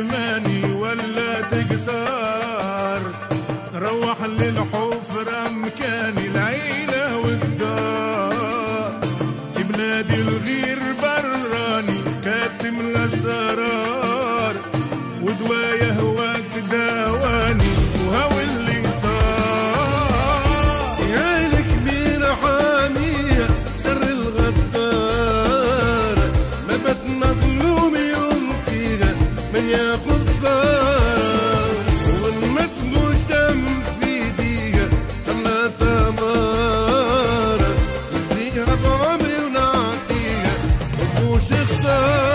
زماني ولا تقصر روح للحفرة مكاني نادي الغير براني كاتم الاسرار ودوايا هواك داواني وهو اللي صار. يا الكبير حامية سر الغدار. ما بات مظلوم يوم فيها من ياخذ şıksın